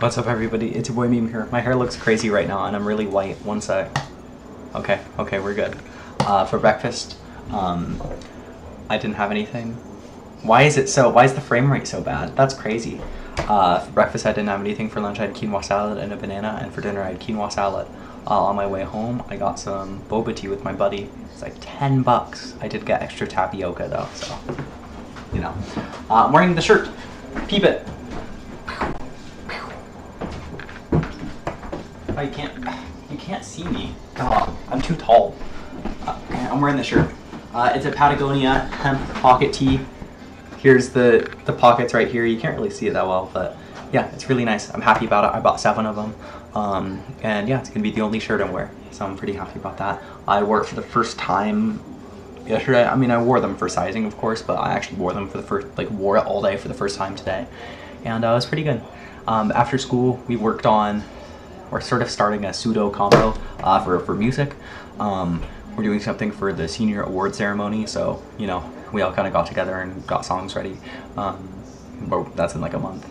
What's up, everybody? It's your boy Meme here. My hair looks crazy right now, and I'm really white. One sec. Okay, okay, we're good. Uh, for breakfast, um, I didn't have anything. Why is it so? Why is the frame rate so bad? That's crazy. Uh, for breakfast, I didn't have anything. For lunch, I had quinoa salad and a banana, and for dinner, I had quinoa salad. Uh, on my way home, I got some boba tea with my buddy. It's like 10 bucks. I did get extra tapioca though, so, you know. Uh, I'm wearing the shirt. Peep it. Oh, you can't, you can't see me. God, I'm too tall. Uh, I'm wearing the shirt. Uh, it's a Patagonia hemp pocket tee. Here's the, the pockets right here. You can't really see it that well, but yeah, it's really nice. I'm happy about it. I bought seven of them. Um, and yeah, it's gonna be the only shirt I wear. So I'm pretty happy about that. I wore it for the first time yesterday. I mean, I wore them for sizing, of course, but I actually wore them for the first, like wore it all day for the first time today. And uh, it was pretty good. Um, after school, we worked on we're sort of starting a pseudo combo uh, for, for music. Um, we're doing something for the senior award ceremony, so you know we all kind of got together and got songs ready. Um, but that's in like a month.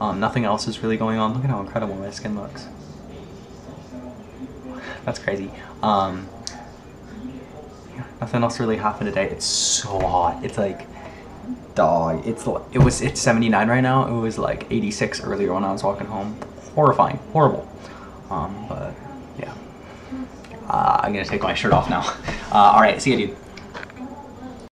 Um, nothing else is really going on. Look at how incredible my skin looks. That's crazy. Um, yeah, nothing else really happened today. It's so hot. It's like dog. It's it was it's 79 right now. It was like 86 earlier when I was walking home. Horrifying, horrible. Um, but yeah, uh, I'm gonna take my shirt off now. Uh, all right, see you, dude.